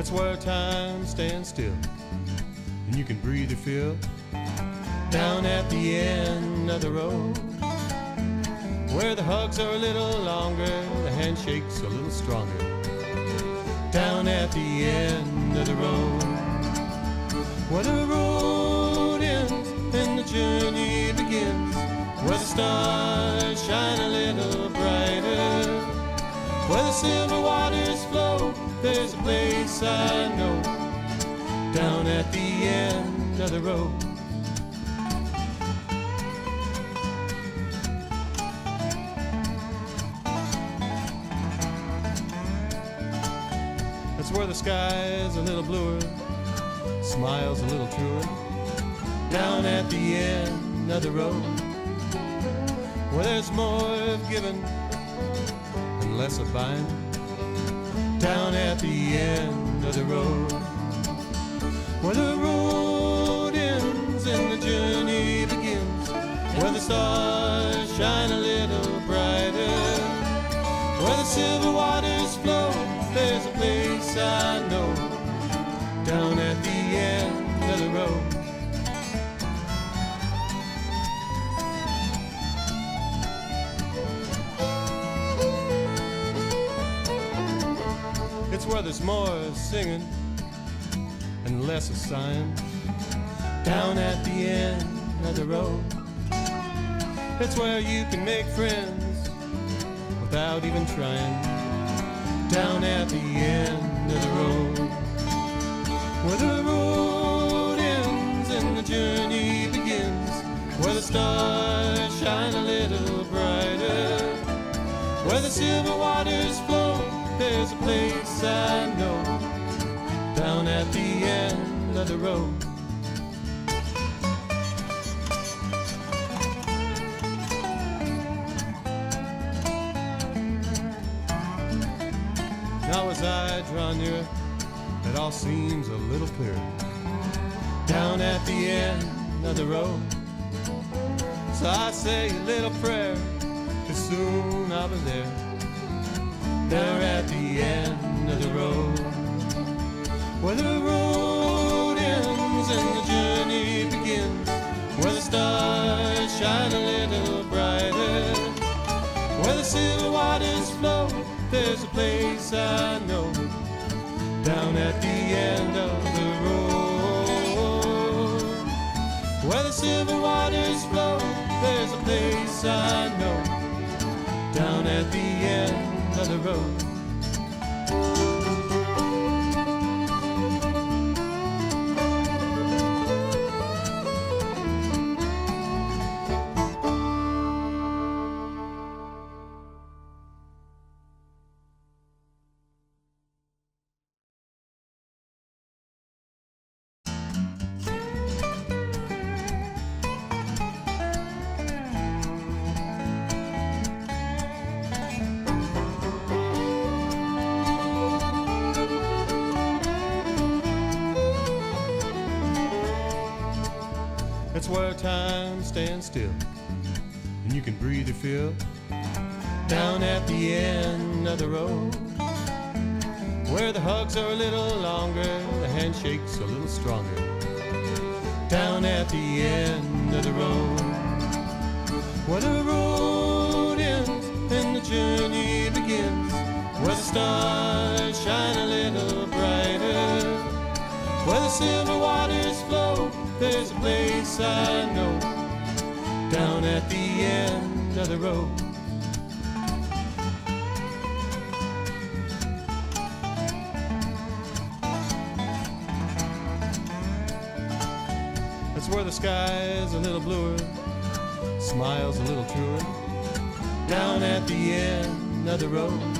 It's where time stands still and you can breathe your fill down at the end of the road where the hugs are a little longer, the handshakes a little stronger. Down at the end of the road where the road ends and the journey begins, where the stars shine a little brighter, where the silver. There's a place I know down at the end of the road. That's where the sky's a little bluer, smiles a little truer. Down at the end of the road, where there's more of giving and less of buying. Down at the end of the road, where the road ends and the journey begins, where the stars shine a little brighter, where the silver waters flow. There's a place I It's where there's more singing and less of down at the end of the road. It's where you can make friends without even trying down at the end of the road. Where the road ends and the journey begins, where the stars shine a little brighter, where the silver the road. Now as I draw near, it all seems a little clearer. Down at the end of the road. So I say a little prayer, cause soon I'll be there. There at the end of the road. Where the road Where the waters flow, there's a place I know down at the end of the road. Where time stands still. And you can breathe your fill down at the end of the road. Where the hugs are a little longer, the handshakes a little stronger. Down at the end of the road. Where the road ends and the journey begins. Where the stars shine a little brighter. Where the silver waters flow, there's a place I know down at the end of the road. That's where the sky's a little bluer, smiles a little truer, down at the end of the road